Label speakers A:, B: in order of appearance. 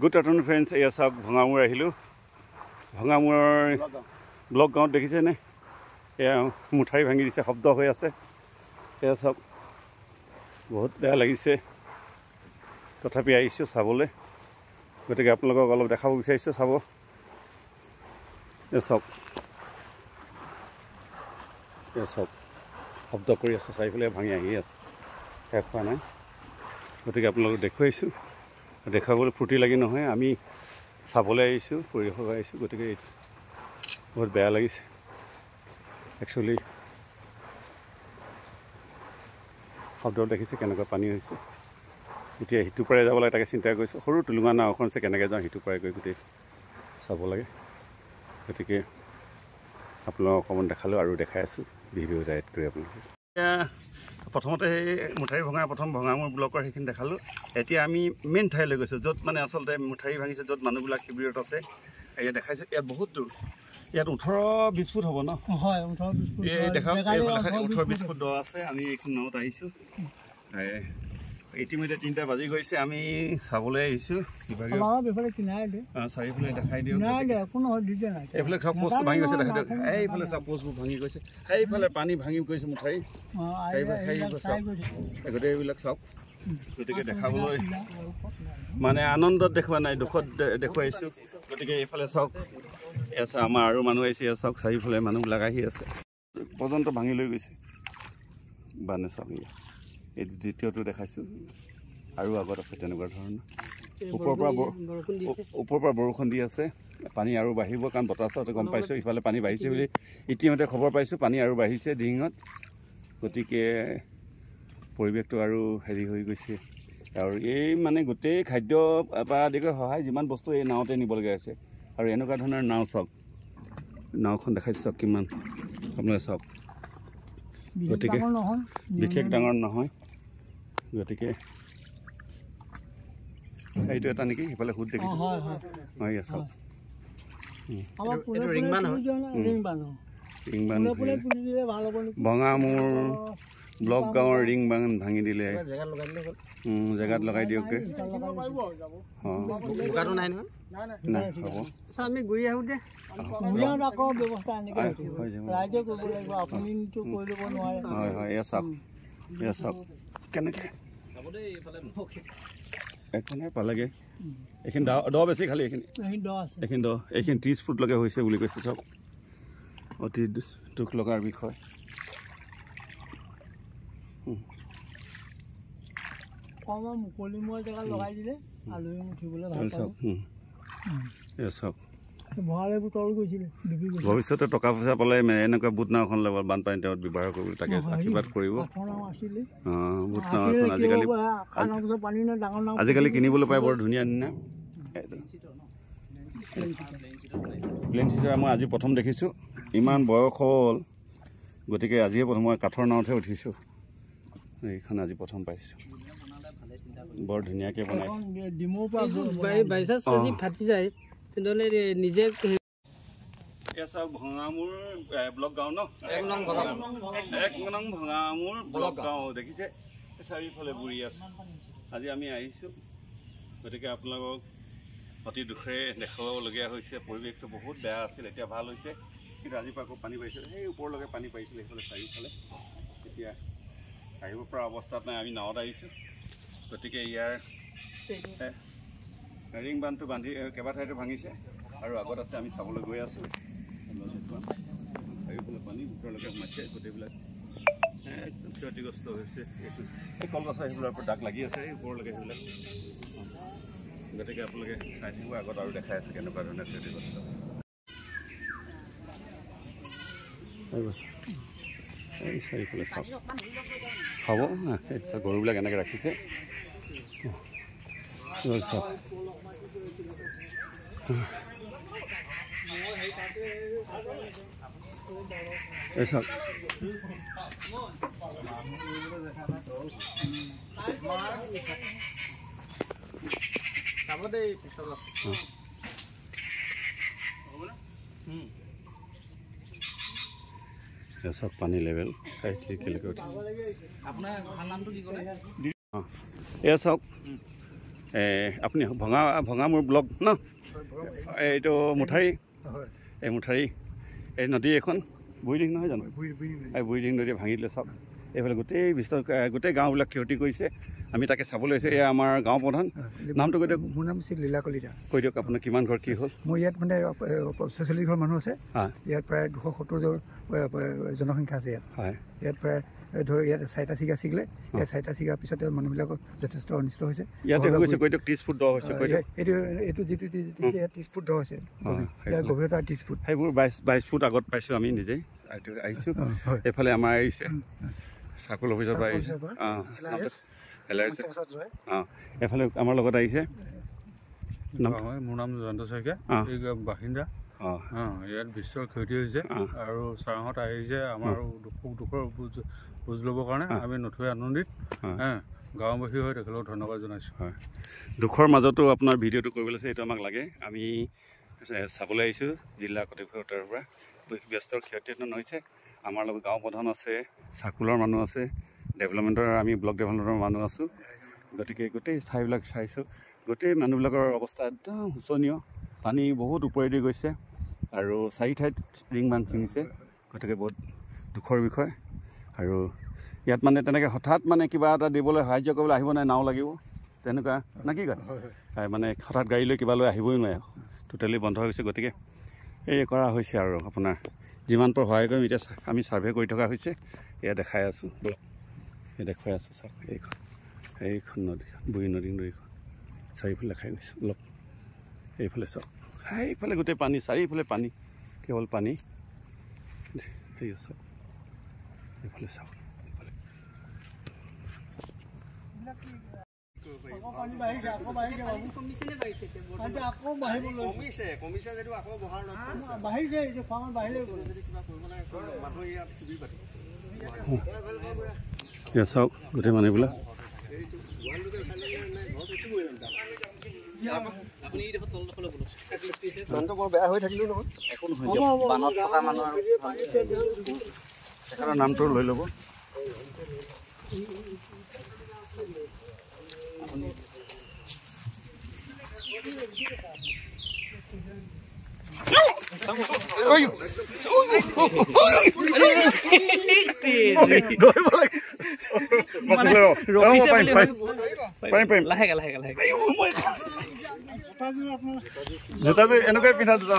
A: Good afternoon friends এয়া চাওক ভঙামূৰ আহিলোঁ। ভঙামূৰৰ ব্লক গাঁৱত দেখিছেনে? এয়া মুঠাৰি ভাঙি দিছে শব্দ হৈ আছে। এয়া চাওক বহুত বেয়া লাগিছে। তথাপি আহিছোঁ চাবলৈ। গতিকে আপোনালোকক অলপ দেখাব বিচাৰিছোঁ চাব। এয়া চাওক এয়া চাওক শব্দ কৰি আছে চাৰিওফালে ভাঙি আহি আছে। শেষ হোৱা নাই। গতিকে আপোনালোকক দেখুৱাইছোঁ। দেখুৱাবলৈ ফূৰ্তি লাগি নহয় আমি চাবলৈ আহিছোঁ পৰিৱেশক আহিছোঁ গতিকে বহুত বেয়া লাগিছে একচুৱেলি শব্দ দেখিছে কেনেকুৱা পানী হৈছে। এতিয়া সিটো পাৰে যাব লাগে তাকে চিন্তা কৰিছোঁ সৰু টুলুঙা নাওখন আছে কেনেকৈ যাওঁ সিটো পাৰে গৈ গোটেই চাব লাগে। গতিকে আপোনালোকক অকণমান দেখালোঁ আৰু দেখাই আছোঁ ভিডিঅ' ডাইৰেক্ট কৰি আপোনালোকে। প্ৰথমতে সেই মুঠাৰি ভঙা প্ৰথম ভঙামূৰ ব্লকৰ সেইখিনি দেখালোঁ। এতিয়া আমি মেইন ঠাইলৈ গৈছোঁ য'ত মানে আচলতে মুঠাৰি ভাঙিছে য'ত মানুহবিলাক শিবিৰত আছে। ইয়াত দেখাইছোঁ ইয়াত বহুত দূৰ। ইয়াত ওঠৰ বিছ ফুট হ'ব ন?
B: হয় ওঠৰ বিছ ফুট ওঠৰ বিছ
A: দ আছে আমি এইখন নাৱত আহিছোঁ। ইতিমধ্যে তিনিটা বাজি গৈছে আমি চাবলৈ আহিছোঁ।
B: এইফালে
A: চাৰিওফালে দেখাই চব পোষ্ট ভাঙি গৈছে দেখাই দিয়ক। এইফালে চব পোষ্টবোৰ ভাঙি গৈছে। সেইফালে পানী ভাঙি গৈছে মুঠাৰি। সেইবোৰ
B: চাই
A: চাওক।
B: গৈছে।
A: গোটেই এইবিলাক চাওক। গতিকে দেখাবলৈ। মানে আনন্দত দেখুওৱা নাই দুখত দেখুৱাইছোঁ। গতিকে এইফালে চাওক। এয়া চাওক আমাৰ আৰু মানুহ আহিছে এয়া চাওক। চাৰিওফালে মানুহবিলাক আহি আছে। পৰ্যন্ত ভাঙি লৈ গৈছে। বানে চাওক এয়া এই দ্বিতীয়টো দেখাইছোঁ। আৰু আগত আছে তেনেকুৱা ধৰণৰ। ওপৰৰ পৰা ওপৰৰ পৰা বৰষুণ দি আছে। পানী আৰু বাঢ়িব কাৰণ বতাহ চাওঁতে গম পাইছোঁ ইফালে পানী বাঢ়িছে বুলি ইতিমধ্যে খবৰ পাইছোঁ পানী আৰু বাঢ়িছে ডিঙত গতিকে পৰিৱেশটো আৰু হেৰি হৈ গৈছে। আৰু এই মানে গোটেই খাদ্য পৰা আদি কৰি সহায় যিমান বস্তু এই নাওতে নিবলগীয়া হৈছে। আৰু এনেকুৱা ধৰণৰ নাও চাওক। নাওখন দেখাইছোঁ চাওক কিমান। আপোনালোকে চাওক। গতিকে বিশেষ ডাঙৰ নহয়। গতিকে এইটো এটা নেকি সিফালে সুত দেখিছোঁ
B: হয় হয়
A: হয় এয়া চাওক
B: আমাৰ পোনে পোনে পুলি যোৱা নাই, ৰিং বান্ধ অঁ।
A: ৰিংবান
B: পোনে পোনে পুলি দিলে ভাল হ'ব নেকি
A: ভঙামূৰ ব্লক গাঁৱৰ ৰিং বান ভাঙি দিলে
C: জেগাত লগাই দিলে হ'ল
A: উম, জেগাত লগাই দিয়কগৈ
B: ইফাল লগাই দিছে।
A: অঁ
C: বোকাটো নাই নহয়
A: নাই হ'ব
C: আচ্ছা আমি ঘূৰি আহোঁ দে
B: মূলীয়াত আকৌ ব্যৱস্থা এনেকৈ
A: হয়,
B: থাকিব।
A: হৈ যাব।
B: ৰাইজে কৰিব লাগিব আপুনিতো কৰি ল'ব নোৱাৰে
A: হয় হয় এয়া চাওক এয়া চাওক কেনেকৈ এইখনে পালেগৈ এইখিনি দ দ বেছি খালি এইখিনি।
B: এইখিনি দ আছে।
A: এইখিনি ত্ৰিছ ফুটলৈকে হৈছে বুলি কৈছে চাওক অতি দুখ লগাৰ বিষয়।
B: অকণমান মুকলিমূৰীয়া জেগাত লগাই দিলে আলহী উঠিবলৈ ভাল
A: চাওক
B: ভঁৰালে বুটল গৈছিলে
A: ভৱিষ্যতে টকা পইচা পালে এনেকুৱা বুট নাওখন ল'ব বানপানী তেওঁত ব্যৱহাৰ কৰিব তাকে আশীৰ্বাদ কৰিব। বুট নাও এখন আজিকালি আজিকালি কিনিবলৈ পাই বৰ ধুনীয়া ধুনীয়া প্লেন চিটাৰ মই আজি প্ৰথম দেখিছোঁ। ইমান বয়স হ'ল গতিকে আজিয়ে প্ৰথম মই কাঠৰ নাৱতহে উঠিছোঁ। এইখন আজি প্ৰথম পাইছোঁ। বৰ ধুনীয়াকৈ বনাই।
B: ডিমৌৰ পৰা
C: ফাটি যায়। তেনেহ'লে নিজে
A: চাওক ভঙামূৰ ব্লক গাঁও ন?
C: এক নং
A: এক নং ভঙামূৰ ব্লক গাঁও। দেখিছে? চাৰিওফালে বুৰি আছে। আজি আমি আহিছোঁ। গতিকে আপোনালোকক অতি দুখেৰে দেখুৱাবলগীয়া হৈছে। পৰিৱেশটো বহুত বেয়া আছিল এতিয়া ভাল হৈছে। কিন্তু আজিৰ পৰা আকৌ পানী বাঢ়িছিলে সেই ওপৰলৈকে পানী পাৰিছিলে সেইফালে চাৰিওফালে। এতিয়া আহিব পৰা অৱস্থাত নাই। আমি নাৱত আহিছোঁ। গতিকে ইয়াৰ ৰিং বান্ধটো বান্ধি কেইবা ঠাইতো ভাঙিছে আৰু আগত আছে আমি চাবলৈ গৈ আছোঁ। চাৰিওফালে পানী ভিতৰলৈকে সোমাইছে গোটেইবিলাক একদম ক্ষতিগ্ৰস্ত হৈছে। এই কলগছৰ সেইবোৰৰ ওপৰত দাগ লাগি আছে ওপৰলৈকে সেইবিলাক। গতিকে আপোনালোকে চাই থাকিব আগত আৰু দেখাই আছে কেনেকুৱা ধৰণে ক্ষতিগ্ৰস্ত চাৰিওফালে চাওক। হ'ব গৰুবিলাক এনেকৈ ৰাখিছে। চাওক। চাওক এই চাওক পানী লেভেল কেলৈকে উঠিছে
C: আপোনাৰ ভাল নামটো কি ক'লে
A: অঁ এয়া চাওক আপুনি ভঙা ভঙা মোৰ ব্লগ ন এইটো মুঠাৰী। এই মুঠাৰী। এই নদী এখন বুঢ়ীদিং নহয় জানো? এই বুঢ়ীদিং নদী ভাঙি দিলে চাওক এইফালে গোটেই বিশ্ব গোটেই গাঁওবিলাক ক্ষতি কৰিছে। আমি তাকে চাবলৈ আহিছোঁ এয়া আমাৰ গাঁও প্ৰধান। নামটো কৈ দিয়ক।
D: মোৰ নাম আছিল লীলা কলিতা।
A: কৈ দিয়ক আপোনাৰ কিমান ঘৰ কি হ'ল?
D: মোৰ ইয়াত মানে ছয়চল্লিছ ঘৰ মানুহ আছে। ইয়াত প্ৰায় দুশ সত্তৰজন জনসংখ্যা আছে ইয়াত।
A: হয়।
D: ইয়াত প্ৰায় এ, ধৰ ইয়াত চাৰিটা চিগা ছিগিলে ইয়াত চাৰিটা ছিগাৰ পিছতে মানুহবিলাকৰ যথেষ্ট অনিষ্ট হৈছে।
A: গৈছে কৈ দিয়ক ত্ৰিছ ফুট দ হৈছে
D: এইটো এইটো যিটো ত্ৰিছ- ইয়াত ত্ৰিছ ফুট দ হৈছে। ইয়াৰ গভীৰতা ত্ৰিছ ফুট।
A: সেইবোৰ বাইছ বাইছ ফুট আগত পাইছোঁ আমি নিজেই। আহিছোঁ। এইফালে আমাৰ আহিছে। চাৰ্কুল অফিচৰ পৰা আহিছে। অঁ এইফালে আমাৰ লগত আহিছে।
E: মোৰ নাম জয়ন্ত শইকীয়া। বাসিন্দা।
A: অঁ।
E: অঁ, ইয়াত বিস্তৰ ক্ষতি হৈছে। আৰু ছাৰহঁত আহিছে আমাৰ দুখ দুখৰ বুজ বুজ ল'বৰ কাৰণে। আমি নথৈ আনন্দিত। গাঁওবাসী হৈ তেখেতক ধন্যবাদ জনাইছোঁ।
A: হয়। দুখৰ মাজতো আপোনাৰ ভিডিঅ'টো কৰিবলৈ আছে এইটো আমাক লাগে। আমি চাবলৈ আহিছোঁ জিলা কৰ্তৃপক্ষৰ পৰা। ব্যস্তৰ ক্ষতিসাধন হৈছে। আমাৰ লগত গাঁও প্ৰধান আছে চাকুলৰ মানুহ আছে ডেভেলপমেণ্টৰ আমি ব্লক ডেভেলপমেণ্টৰ মানুহ আছোঁ। গতিকে গোটেই ঠাইবিলাক চাইছোঁ। গোটেই মানুহবিলাকৰ অৱস্থা একদম শোচনীয়। পানী বহুত ওপৰেদি গৈছে আৰু চাৰি ঠাইত ৰিং বান্ধ ছিঙিছে। গতিকে বহুত দুখৰ বিষয়। আৰু ইয়াত মানে তেনেকৈ হঠাৎ মানে কিবা এটা দিবলৈ সাহাৰ্য কৰিবলৈ আহিব নাই নাও লাগিব। তেনেকুৱা নে কি কয়? মানে হঠাৎ গাড়ী লৈ কিবা লৈ আহিবই নোৱাৰে। টোটেলি বন্ধ হৈ গৈছে। গতিকে এই কৰা হৈছে আৰু আপোনাৰ। যিমান পাৰোঁ সহায় কৰিম এতিয়া আমি ছাৰ্ভে কৰি থকা হৈছে। এয়া দেখাই আছোঁ। ব'লক এই দেখুৱাই আছোঁ চাওক এইখন এইখন নদীখন বুঢ়ী নদী নদীখন চাৰিওফালে দেখাই গৈছোঁ। অলপ এইফালে চাওক। সেইফালে গোটেই পানী চাৰিওফালে পানী। কেৱল পানী। ঠিক আছে এইফালে চাওক।
F: কমিছে কমিছে যদিও আকৌ বহাৰ নহয়
B: বাঢ়িছে এতিয়া খোৱামান বাঢ়িলে গ'ল
F: মানুহ ইয়াত শিবিৰ পাতি।
A: এতিয়া চাওক গোটেই মানুহবিলাক।
C: আপুনি এই ডোখৰ তলডোখৰলৈ বলক
F: মানুহটো বৰ বেয়া হৈ থাকিলেও নহয়।
B: বানত থকা মানুহ
A: তেখেতৰ নামটো লৈ ল'ব। জোতাযোৰ এনেকুৱাই পিন্ধা জোতা